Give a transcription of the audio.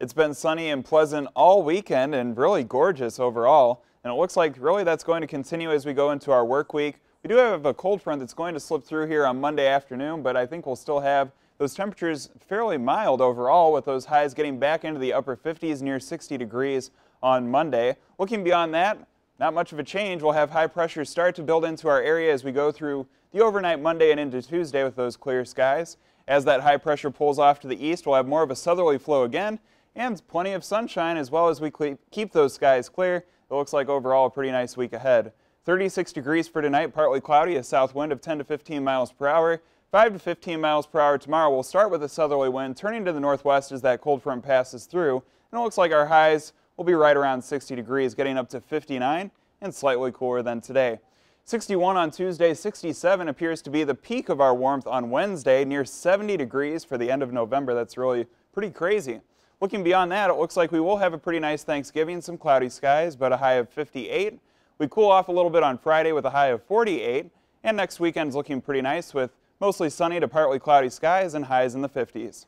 It's been sunny and pleasant all weekend and really gorgeous overall. And it looks like really that's going to continue as we go into our work week. We do have a cold front that's going to slip through here on Monday afternoon, but I think we'll still have those temperatures fairly mild overall with those highs getting back into the upper 50s near 60 degrees on Monday. Looking beyond that, not much of a change. We'll have high pressure start to build into our area as we go through the overnight Monday and into Tuesday with those clear skies. As that high pressure pulls off to the east, we'll have more of a southerly flow again and plenty of sunshine as well as we keep those skies clear. It looks like overall a pretty nice week ahead. 36 degrees for tonight, partly cloudy, a south wind of 10 to 15 miles per hour. 5 to 15 miles per hour tomorrow. We'll start with a southerly wind turning to the northwest as that cold front passes through. And it looks like our highs will be right around 60 degrees, getting up to 59 and slightly cooler than today. 61 on Tuesday, 67 appears to be the peak of our warmth on Wednesday, near 70 degrees for the end of November. That's really pretty crazy. Looking beyond that, it looks like we will have a pretty nice Thanksgiving, some cloudy skies, but a high of 58. We cool off a little bit on Friday with a high of 48, and next weekend's looking pretty nice with mostly sunny to partly cloudy skies and highs in the 50s.